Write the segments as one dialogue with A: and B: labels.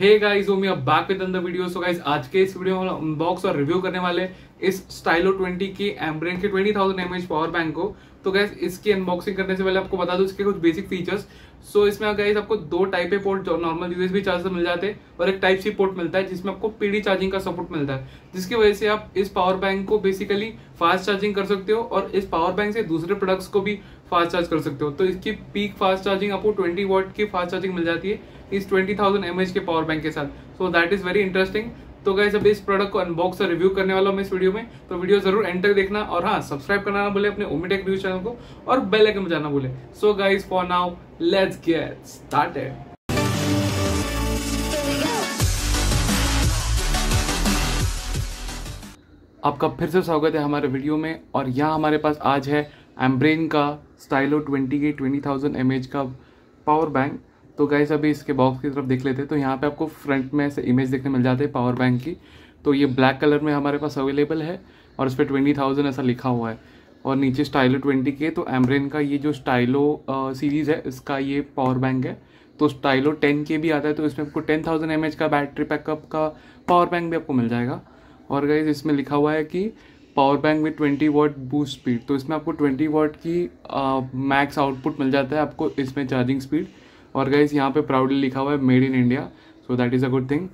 A: हे guys ओमी अब back with another video so guys आज के इस वीडियो में अनबॉक्स और रिव्यू करने वाले इस स्टाइलो 20 के एम्ब्रेन के 20000 mAh पावर बैंक को। तो गाइस इसकी अनबॉक्सिंग करने से पहले आपको बता दूँ इसके कुछ बेसिक फीचर्स सो इसमें गाइस आपको दो type A port normal USB charger मिल जाते हैं और एक टाइप सी पोर्ट मिलता है, जिसमें आपको पीडी चार्जिंग का सपोर्ट मिलता है। जिसकी वजह से आप इस पावर बैंक को बेसिकली फास्ट चार्जिंग कर सकते हो और इस पावर बैंक से दूसरे प्रोडक्ट्स को भी फास्ट चार्ज कर सकते हो। तो इसकी पीक फास्ट चार्जिंग आपको 20 वॉट की फास्ट चार्जिंग मिल जाती है इस 20000 थाउज़ेंड के पावर बैंक के साथ। So that is very interesting तो गाइस अब इस प्रोडक्ट को अनबॉक्स और रिव्यू करने वाला हूँ मैं इस वीडियो में। तो वीडियो ज़रूर एंटर देखना और हाँ सब्सक्राइब करना ना भूले अपने ओमीटेक न्यूज़ चैनल को और बेल आइकन बजाना भूले। So guys for now let's get started आपका फिर से स्वागत है हमारे वीडियो में और यहाँ हमारे पास आज है एम्ब्रेन का स्टाइलो 20 के 20000 एम एच का पावर बैंक तो गाइस अभी इसके बॉक्स की तरफ़ देख लेते हैं। तो यहाँ पे आपको फ्रंट में ऐसे इमेज देखने मिल जाते हैं पावर बैंक की। तो ये ब्लैक कलर में हमारे पास अवेलेबल है और इस पर ट्वेंटी थाउज़ेंड ऐसा लिखा हुआ है। और नीचे स्टाइलो ट्वेंटी के तो एम्ब्रेन का ये जो स्टाइलो सीरीज़ है, इसका ये पावर बैंक है। तो स्टाइलो टेन के भी आता है तो इसमें आपको टेन थाउज़ेंड एम एच का बैटरी बैकअप का पावर बैंक भी आपको मिल जाएगा। और गाइज़ इसमें लिखा हुआ है कि पावर बैंक में 20 वॉट बूस्ट स्पीड तो इसमें आपको 20 वॉट की मैक्स आउटपुट मिल जाता है आपको इसमें चार्जिंग स्पीड और गाइज़ यहाँ पे प्राउडली लिखा हुआ है made in India so that is a good thing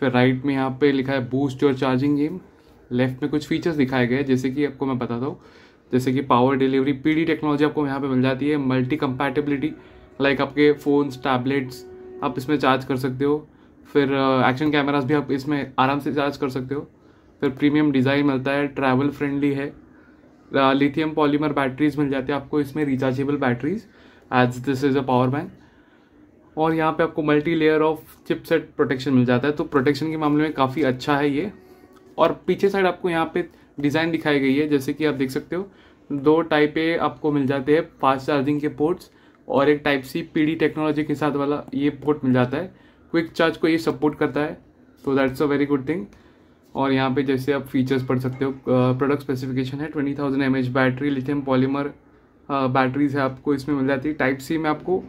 A: फिर राइट में यहाँ पे लिखा है boost your charging game left में कुछ फीचर्स दिखाए गए जैसे कि आपको मैं बताता हूँ। जैसे कि पावर डिलीवरी पीडी टेक्नोलॉजी आपको यहाँ पे मिल जाती है मल्टी कंपैटिबिलिटी लाइक आपके फ़ोन्स टैबलेट्स आप इसमें चार्ज कर सकते हो। फिर एक्शन uh, कैमराज भी आप इसमें आराम से चार्ज कर सकते हो। फिर प्रीमियम डिज़ाइन मिलता है ट्रैवल फ्रेंडली है। लिथियम पॉलीमर बैटरीज मिल जाती है आपको, इसमें rechargeable batteries as this is a power bank और यहाँ पे आपको multi layer of chipset protection मिल जाता है तो प्रोटेक्शन के मामले में काफ़ी अच्छा है ये। और पीछे साइड आपको यहाँ पे डिज़ाइन दिखाई गई है, जैसे कि आप देख सकते हो, दो टाइप ए आपको मिल जाते हैं फास्ट चार्जिंग के पोर्ट्स और एक टाइप सी पी टेक्नोलॉजी के साथ वाला ये पोर्ट मिल जाता है। क्विक चार्ज को ये सपोर्ट करता है तो that's a very good thing और यहाँ पे जैसे आप फीचर्स पढ़ सकते हो प्रोडक्ट स्पेसिफिकेशन है twenty thousand M H battery lithium polymer batteries है आपको, इसमें मिल जाती है। टाइप सी में आपको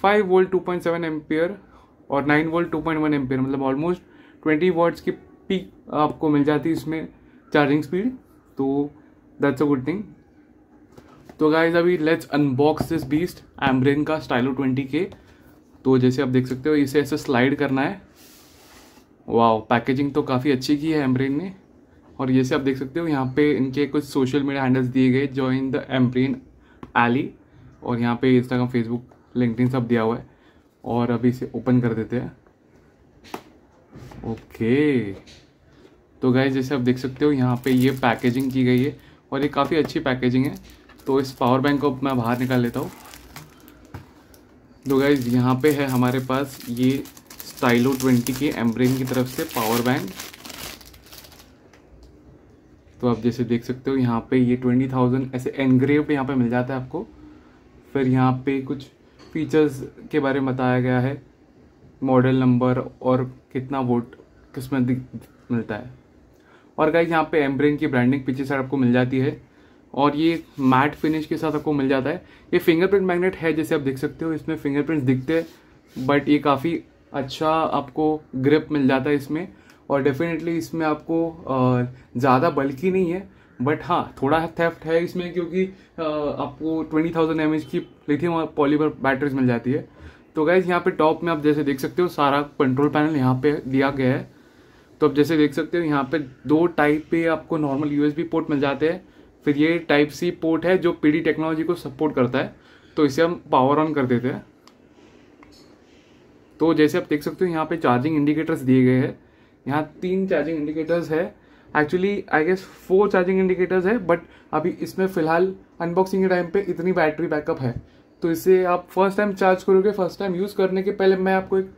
A: five volt two point seven ampere और nine volt two point one ampere मतलब ऑलमोस्ट ट्वेंटी वॉट्स की पीक आपको मिल जाती है इसमें चार्जिंग स्पीड तो दैट्स अ गुड थिंग तो गाइज़ अभी let's unbox this beast Ambrane का स्टाइलो ट्वेंटी के तो जैसे आप देख सकते हो, इसे ऐसे स्लाइड करना है। वाह पैकेजिंग तो काफ़ी अच्छी की है एम्ब्रेन ने। और जैसे आप देख सकते हो, यहाँ पे इनके कुछ सोशल मीडिया हैंडल्स दिए गए। जॉइन द एम्ब्रेन एली और यहाँ पे इंस्टाग्राम फेसबुक लिंकडिन सब दिया हुआ है। और अभी इसे ओपन कर देते हैं। ओके तो गाइज़ जैसे आप देख सकते हो, यहाँ पे ये पैकेजिंग की गई है। और ये काफ़ी अच्छी पैकेजिंग है। तो इस पावर बैंक को मैं बाहर निकाल लेता हूँ। तो गाइज़ यहाँ पे है हमारे पास ये स्टाइलो 20 के एम्ब्रेन की तरफ़ से पावर बैंक तो आप जैसे देख सकते हो यहाँ पे ये 20,000 ऐसे एनग्रेव यहाँ पे मिल जाता है आपको। फिर यहाँ पे कुछ फीचर्स के बारे में बताया गया है। मॉडल नंबर और कितना वोट किसमें मिलता है। और गाइज़ यहाँ पे एम्ब्रेन की ब्रांडिंग पीछे साइड आपको मिल जाती है। और ये मैट फिनिश के साथ आपको मिल जाता है। ये फिंगरप्रिंट मैग्नेट है जैसे आप देख सकते हो इसमें फिंगरप्रिंट दिखते हैं बट ये काफ़ी अच्छा आपको ग्रिप मिल जाता है इसमें। और डेफिनेटली इसमें आपको ज़्यादा बल्कि नहीं है बट हाँ थोड़ा थेफ्ट है इसमें क्योंकि आपको ट्वेंटी थाउज़ेंड एम एच की लिथियम पॉलीमर बैटरीज मिल जाती है। तो गैस यहाँ पे टॉप में आप जैसे देख सकते हो, सारा कंट्रोल पैनल यहाँ पे दिया गया है। तो आप जैसे देख सकते हो, यहाँ पे दो टाइप पे आपको नॉर्मल यूएसबी पोर्ट मिल जाते हैं। फिर ये टाइप सी पोर्ट है जो पीडी टेक्नोलॉजी को सपोर्ट करता है। तो इसे हम पावर ऑन कर देते हैं। तो जैसे आप देख सकते हो, यहाँ पे चार्जिंग इंडिकेटर्स दिए गए हैं। यहाँ तीन चार्जिंग इंडिकेटर्स है। Actually I guess four charging indicators है बट अभी इसमें फ़िलहाल अनबॉक्सिंग के टाइम पे इतनी बैटरी बैकअप है। तो इसे आप फ़र्स्ट टाइम चार्ज करोगे फ़र्स्ट टाइम यूज़ करने के पहले मैं आपको एक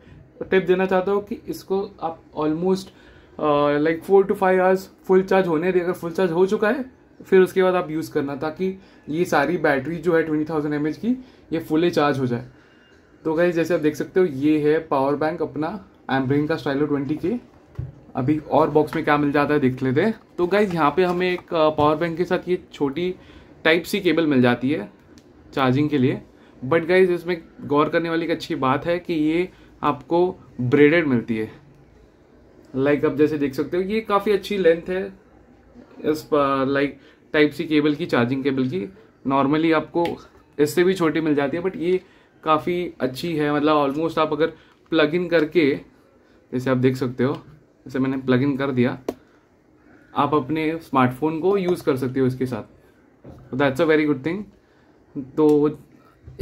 A: टिप देना चाहता हूँ कि इसको आप almost like four to five hours full charge होने दे। अगर फुल चार्ज हो चुका है, फिर उसके बाद आप यूज़ करना, ताकि ये सारी बैटरी जो है ट्वेंटी थाउज़ेंड एम की, ये फुली चार्ज हो जाए। तो गाइज़ जैसे आप देख सकते हो, ये है पावर बैंक अपना एम्ब्रेन का स्टाइलो ट्वेंटी के अभी और बॉक्स में क्या मिल जाता है, देख लेते हैं। तो गाइज़ यहाँ पे हमें एक पावर बैंक के साथ ये छोटी टाइप सी केबल मिल जाती है चार्जिंग के लिए। बट गाइज़ इसमें गौर करने वाली एक अच्छी बात है कि ये आपको ब्रेडेड मिलती है। लाइक like आप जैसे देख सकते हो, ये काफ़ी अच्छी लेंथ है इस लाइक टाइप सी केबल की चार्जिंग केबल की। नॉर्मली आपको इससे भी छोटी मिल जाती है बट ये काफ़ी अच्छी है मतलब ऑलमोस्ट आप अगर प्लग इन करके, जैसे आप देख सकते हो, जैसे मैंने प्लग इन कर दिया, आप अपने स्मार्टफ़ोन को यूज़ कर सकते हो इसके साथ। That's a very good thing तो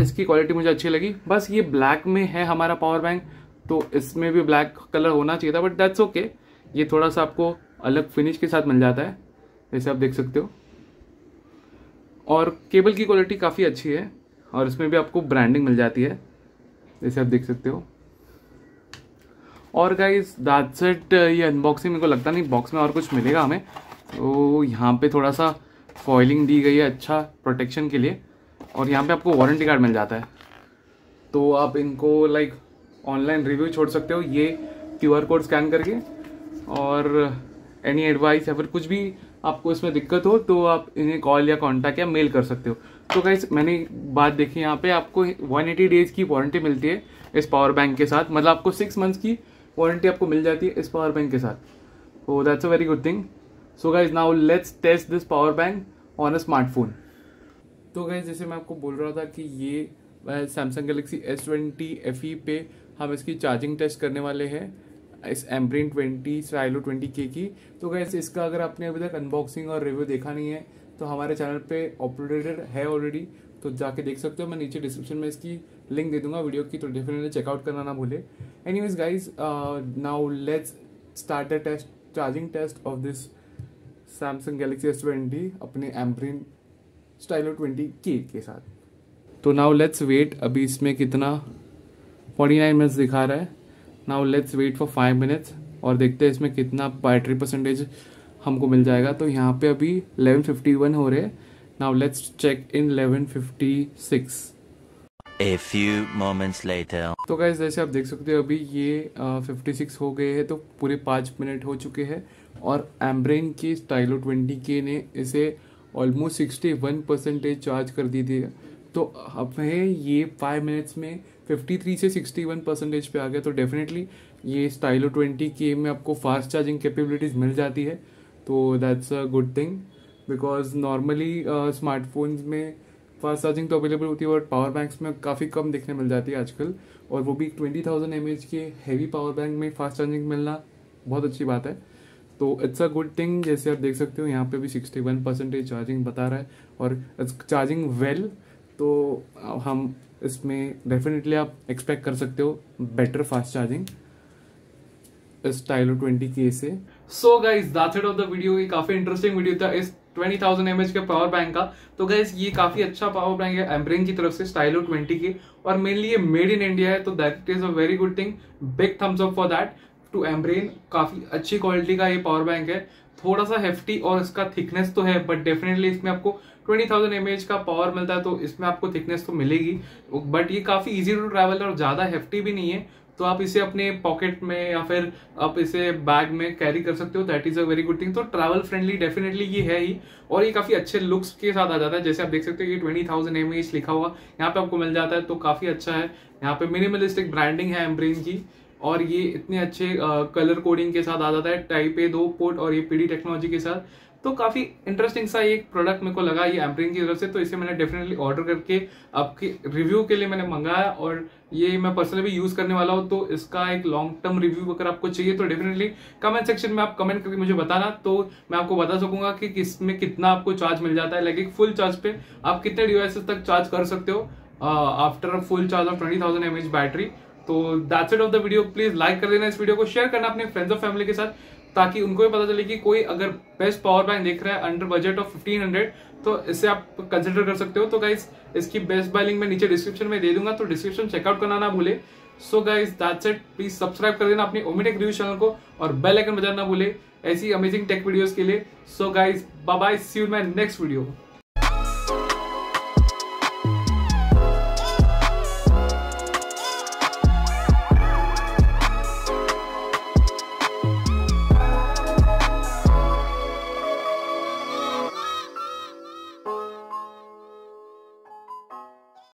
A: इसकी क्वालिटी मुझे अच्छी लगी। बस ये ब्लैक में है हमारा पावर बैंक तो इसमें भी ब्लैक कलर होना चाहिए था बट दैट्स ओके ये थोड़ा सा आपको अलग फिनिश के साथ मिल जाता है, जैसे आप देख सकते हो। और केबल की क्वालिटी काफ़ी अच्छी है। और इसमें भी आपको ब्रांडिंग मिल जाती है, जैसे आप देख सकते हो। और गाइस दैट्स इट ये अनबॉक्सिंग मेरे को लगता नहीं बॉक्स में और कुछ मिलेगा हमें। तो यहाँ पे थोड़ा सा फॉइलिंग दी गई है अच्छा प्रोटेक्शन के लिए, और यहाँ पे आपको वारंटी कार्ड मिल जाता है। तो आप इनको लाइक ऑनलाइन रिव्यू छोड़ सकते हो, ये क्यूआर कोड स्कैन करके। और एनी एडवाइस या फिर कुछ भी आपको इसमें दिक्कत हो तो आप इन्हें कॉल या कॉन्टैक्ट या मेल कर सकते हो। तो गाइस मैंने बात देखी यहाँ पे, आपको 180 डेज़ की वारंटी मिलती है इस पावर बैंक के साथ। मतलब आपको सिक्स मंथ्स की वारंटी आपको मिल जाती है इस पावर बैंक के साथ। तो that's a very good thing so guys now let's test this power bank on a smartphone तो गाइज़ जैसे मैं आपको बोल रहा था कि ये Samsung Galaxy S twenty F पे हम इसकी चार्जिंग टेस्ट करने वाले हैं, इस एम्ब्रेन ट्वेंटी स्टाइलो ट्वेंटी के की। तो गैस इसका अगर आपने अभी तक अनबॉक्सिंग और रिव्यू देखा नहीं है तो हमारे चैनल पे अपलोडेड है ऑलरेडी तो जाके देख सकते हो। मैं नीचे डिस्क्रिप्शन में इसकी लिंक दे दूँगा वीडियो की तो डेफिनेटली चेकआउट करना ना भूले। Anyways guys now let's start the test charging test of this Samsung Galaxy S twenty अपने एम्ब्रेन स्टाइलो ट्वेंटी के के साथ। तो नाउ लेट्स वेट अभी इसमें कितना? फोर्टी नाइन मिनट्स दिखा रहा है। Now let's wait for five minutes और देखते हैं इसमें कितना बैटरी परसेंटेज हमको मिल जाएगा। तो यहाँ पे अभी 1151 हो रहे हैं। Now let's check in 1156
B: A few moments later.
A: तो गाइज़ जैसे आप देख सकते हो अभी ये फिफ्टी सिक्स हो गए हैं तो पूरे पाँच मिनट हो चुके हैं। और एम्ब्रेन की स्टाइलो ट्वेंटी के ने इसे almost sixty one percentage charge कर दी थी। तो हमें ये फाइव मिनट्स में 53 से 61 परसेंटेज पे आ गया। तो डेफिनेटली ये स्टाइलो 20 के में आपको फास्ट चार्जिंग कैपेबिलिटीज मिल जाती है। तो that's a good thing because normally smartphones में फास्ट चार्जिंग तो अवेलेबल होती है बट पावर बैंक्स में काफ़ी कम देखने मिल जाती है आजकल, और वो भी ट्वेंटी थाउज़ेंड एम एच के हैवी पावर बैंक में फास्ट चार्जिंग मिलना बहुत अच्छी बात है। तो इट्स अ गुड थिंग जैसे आप देख सकते हो, यहाँ पे भी सिक्सटी वन परसेंटेज चार्जिंग बता रहा है, और चार्जिंग वेल तो हम इसमें डेफिनेटली आप एक्सपेक्ट कर सकते हो better fast charging Stylo twenty K से। So guys that's of the video ये काफ़ी इंटरेस्टिंग वीडियो था इस 20,000 थाउज़ेंड के पावर बैंक का। तो गाइज़ ये काफ़ी अच्छा पावर बैंक है एम्ब्रेन की तरफ़ से स्टाइलो 20 के। और मेनली ये मेड इन इंडिया है तो that is a very good thing big thumbs up for that to Ambrane काफ़ी अच्छी क्वालिटी का ये पावर बैंक है। थोड़ा सा हेफ्टी और इसका थिकनेस तो है बट डेफिनेटली इसमें आपको ट्वेंटी थाउज़ेंड एमएच का पावर मिलता है तो इसमें आपको थिकनेस तो मिलेगी। बट ये काफ़ी इजी टू ट्रैवल और ज़्यादा हेफ्टी भी नहीं है। तो आप इसे अपने पॉकेट में या फिर आप इसे बैग में कैरी कर सकते हो that is a very good thing तो ट्रैवल फ्रेंडली डेफिनेटली ये है ही, और ये काफ़ी अच्छे लुक्स के साथ आ जाता है। जैसे आप देख सकते हो ये ट्वेंटी थाउज़ेंड एम एच लिखा हुआ, यहाँ पे आपको मिल जाता है तो काफ़ी अच्छा है। यहाँ पे मिनिमलिस्टिक ब्रांडिंग है एम्ब्रेन की, और ये इतने अच्छे कलर कोडिंग के साथ आ जाता है। टाइप ए दो पोर्ट और ये पीडी टेक्नोलॉजी के साथ। तो काफ़ी इंटरेस्टिंग सा एक प्रोडक्ट मेरे को लगा ये एम्प्रिंग की तरफ़ से तो इसे मैंने डेफिनेटली ऑर्डर करके आपके रिव्यू के लिए मैंने मंगाया और ये मैं पर्सनली भी यूज़ करने वाला हूँ तो इसका एक लॉन्ग टर्म रिव्यू अगर आपको चाहिए तो डेफिनेटली कमेंट सेक्शन में आप कमेंट करके मुझे बताना तो मैं आपको बता सकूँगा कि किसमें कितना आपको चार्ज मिल जाता है। लाइक फुल चार्ज पे आप कितने डिवाइस तक चार्ज कर सकते हो after full charge of twenty thousand battery तो that's it of the video please like कर देना इस वीडियो को शेयर करना अपने फ्रेंड्स और फैमिली के साथ। ताकि उनको भी पता चले कि कोई अगर बेस्ट पावर बैंक देख रहा है under budget of fifteen hundred तो इसे आप कंसिडर कर सकते हो। तो गाइज़ इसकी बेस्ट बाय लिंक मैं नीचे डिस्क्रिप्शन में दे दूँगा तो डिस्क्रिप्शन चेकआउट करना ना भूले। So guys that's it please subscribe कर देना अपनी ओमिटेक रिव्यू चैनल को और बेल आइकन बजाना भूले। ऐसी अमेजिंग टेक वीडियोस के लिए। So guys bye bye see you my next video